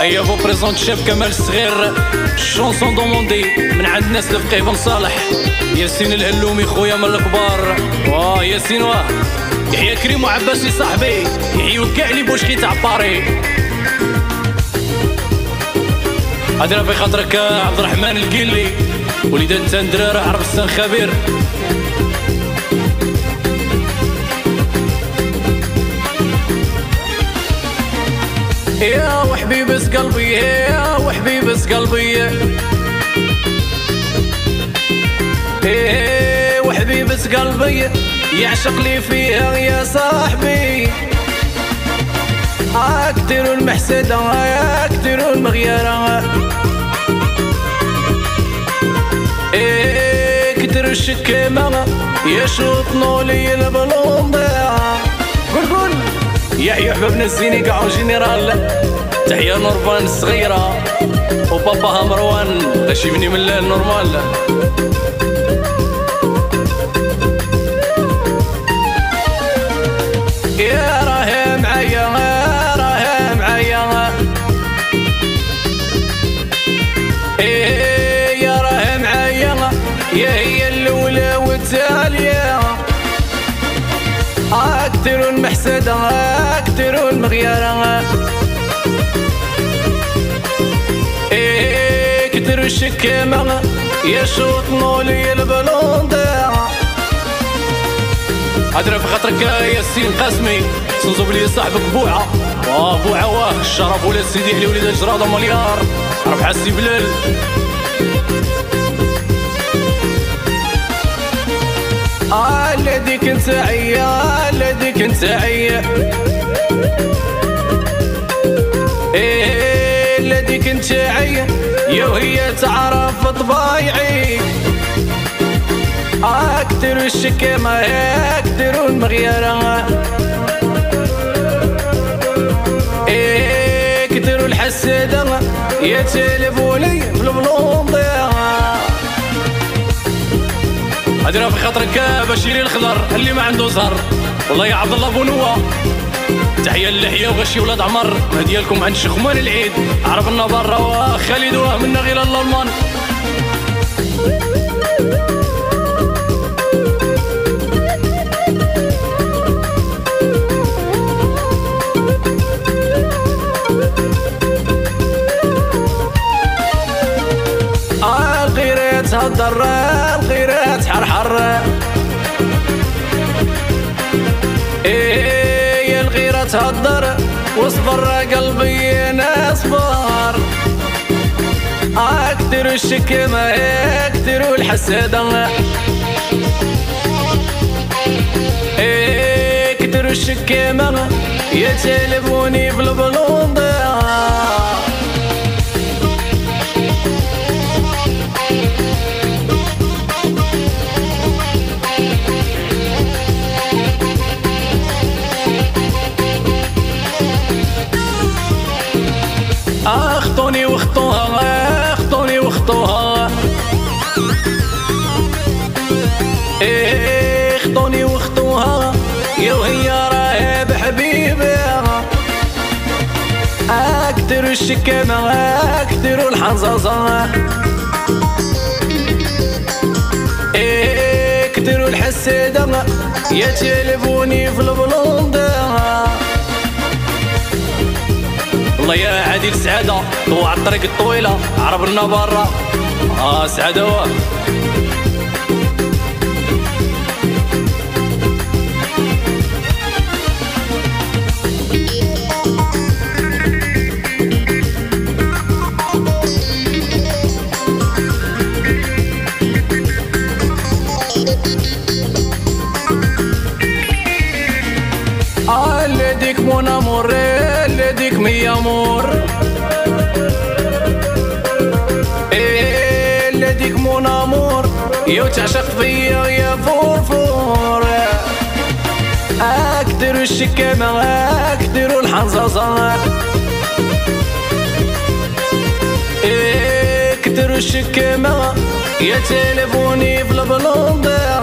ايا فو بريزونت شاف كمال الصغير شونسون دوموندي من عند الناس لفقيه بن صالح ياسين الهلومي خويا من الكبار واه ياسين واه يحيى كريم وعباسي صاحبي يحيوا كاع لي بوشكي تاع باري هادرا في خاطرك عبد الرحمن القيلي وليدات تندرار عرب خبير يا وحبيبس قلبي يا وحبيبس قلبي. إيه وحبيبس قلبي يعشق لي فيها يا صاحبي. أكتر المحسدة أكتر المغيرة. إيه كتر الشكيمة يشوطنوا لي البلوندة قول قول يحيى حبابنا الزيني قاعو جنرال. تحية نورفان الصغيرة. وباباها مروان يبني من الليل نورمال. يا راه معايا راه معايا يا راه معايا يا هي أكثر المحسده أكثر المغيره إيه كتر الشكامه يشوطنوا لي البلوندة هدرا في خاطرك ياسين قاسمي صنزو بلي صاحبك بوعة. واه بوعة واه الشرف ولاد سيدي علي ولاد الجرادة مليار. ربح حسي بلال. آه الذي كنت عيا الذي كنت عيا إيه الذي كنت عيا يا وهي تعرف طبايعي. أكثر الشكامة أكثر المغيرة. إيه كثر الحسادة يا تلفوني في البلوندة هديرها في خاطرك بشيري الخضر اللي ما عنده زهر. والله يا عبد الله بونوا تحية للحية وغشي ولاد عمر. هدية لكم عند شخمان العيد. عرفنا برا خالد واه منا غير الألمان. الغيرة تهدر واصبر قلبي أنا اصبر أكثر الشكمة أكثر الحسادة إيه كتر الشكمة يتلفوني في أكثر الشكامة أكثر الحنظظة إيه كثر الحسادة. يا تلفوني في البلوندة والله يا عادل سعادة طوع الطريق الطويلة عربنا برا. آه سعادة. امور إيه لديك مون امور يو تعشق فيا يا فورفور. أكثر الشكامة أكثر الحنظظة إيه كثر الشكامة يا تلفوني في البلوندة